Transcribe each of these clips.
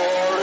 for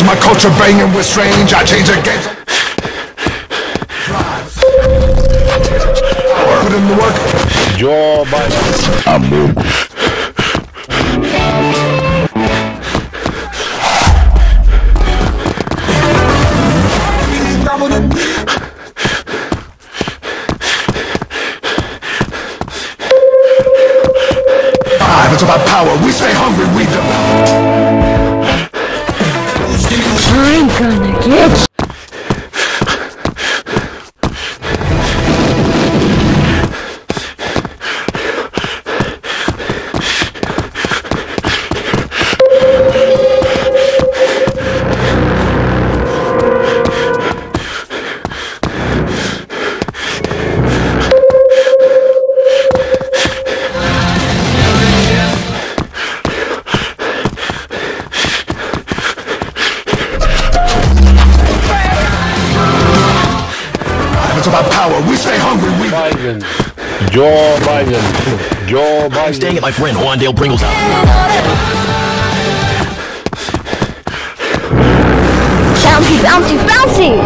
My culture banging with strange. I change the game. Put in the work. Joe Biden. I'm moving It's about power. We stay hungry. We develop. Gonna power. We stay hungry. We Biden. Joe Biden. Joe Biden. Staying at my friend Wandale Pringle's house. Bouncy, bouncy, bouncy!